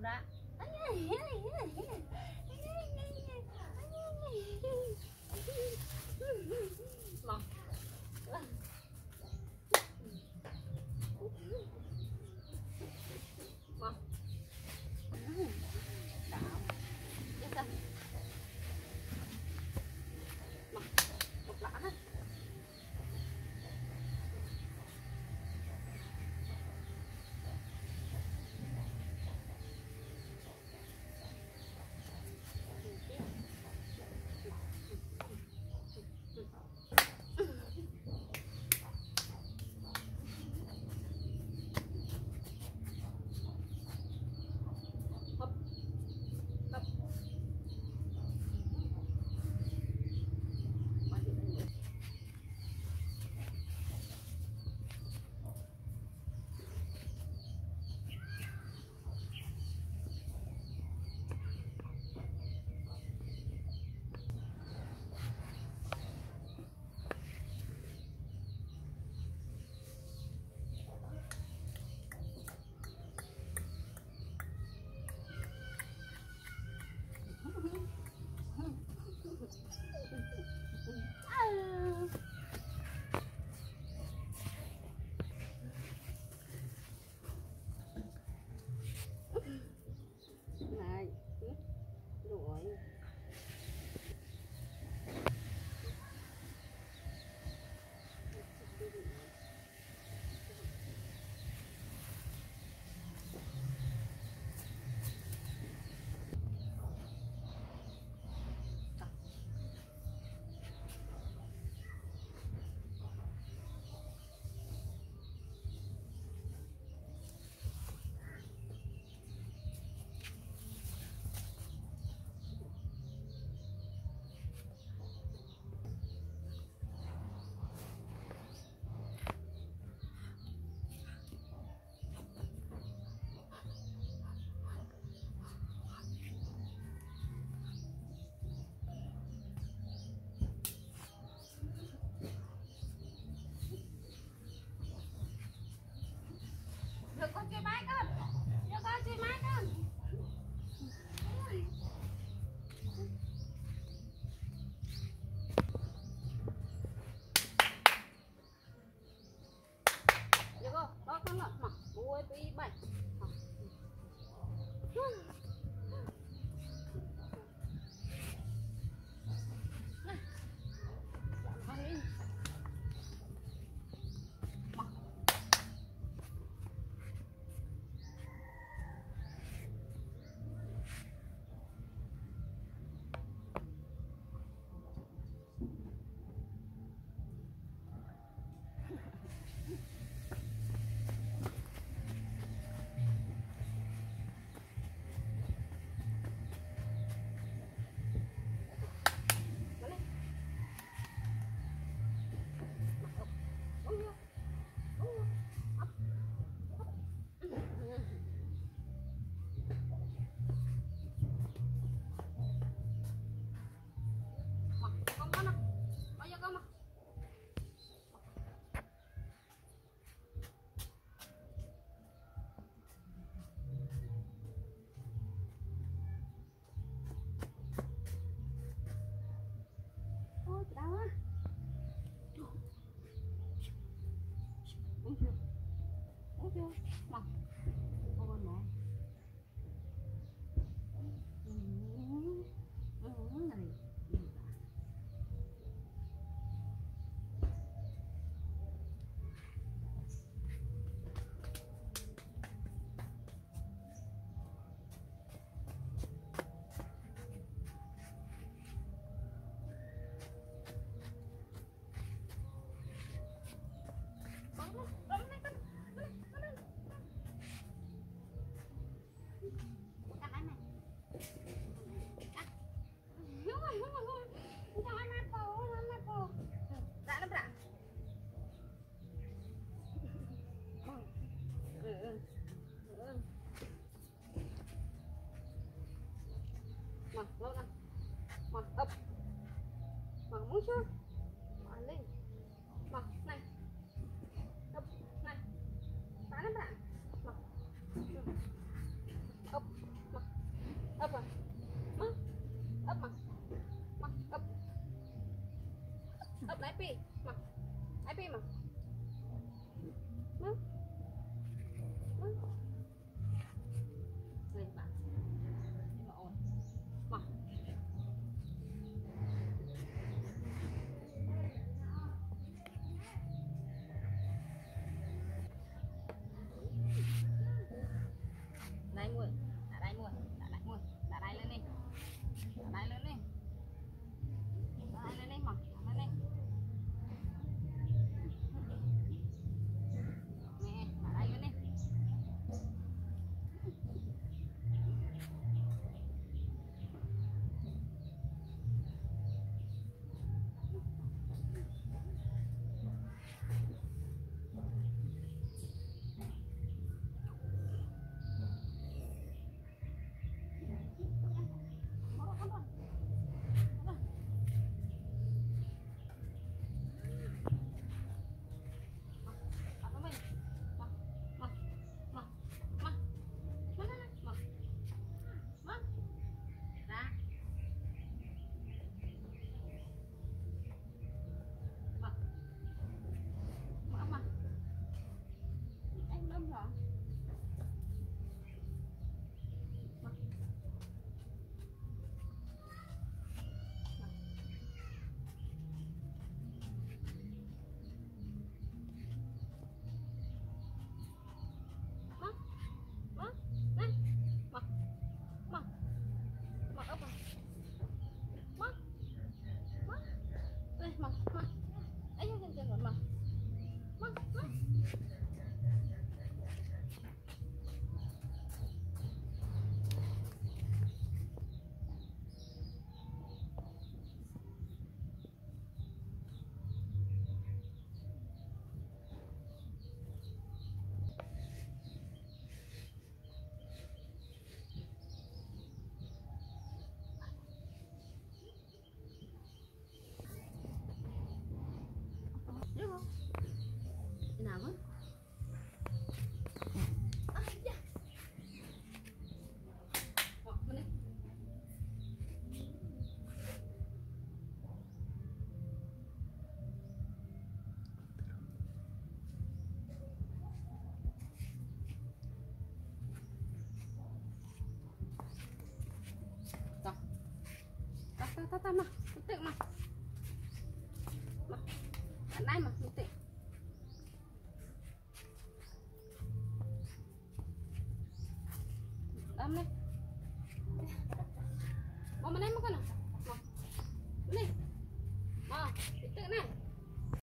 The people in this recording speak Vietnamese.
không ra Mong Okay, Michael. 对，妈。nào hết ta ta ta mà tự mà. Mà đây mà tự.